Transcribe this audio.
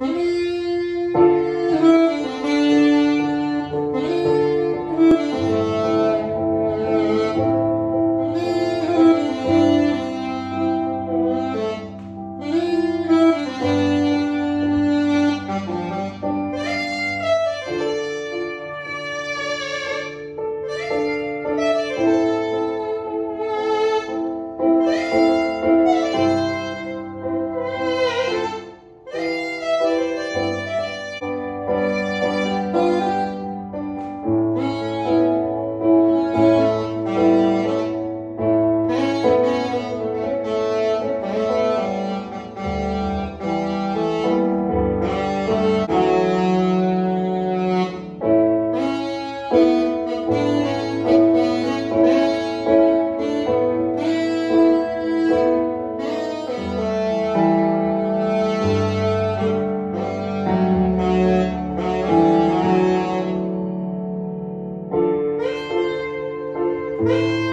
Mm-hmm. Música